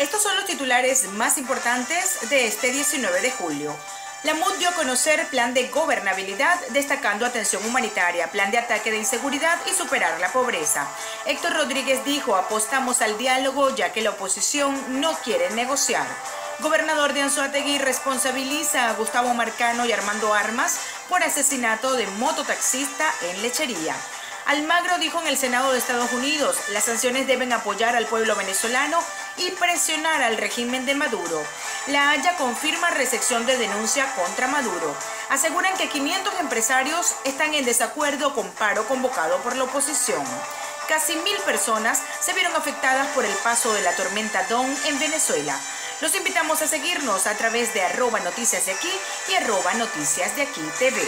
Estos son los titulares más importantes de este 19 de julio. La MUD dio a conocer plan de gobernabilidad, destacando atención humanitaria, plan de ataque de inseguridad y superar la pobreza. Héctor Rodríguez dijo, apostamos al diálogo ya que la oposición no quiere negociar. Gobernador de Anzuategui responsabiliza a Gustavo Marcano y Armando Armas por asesinato de mototaxista en lechería. Almagro dijo en el Senado de Estados Unidos, las sanciones deben apoyar al pueblo venezolano y presionar al régimen de Maduro. La Haya confirma recepción de denuncia contra Maduro. Aseguran que 500 empresarios están en desacuerdo con paro convocado por la oposición. Casi mil personas se vieron afectadas por el paso de la tormenta Don en Venezuela. Los invitamos a seguirnos a través de arroba noticias de aquí y arroba noticias de aquí TV.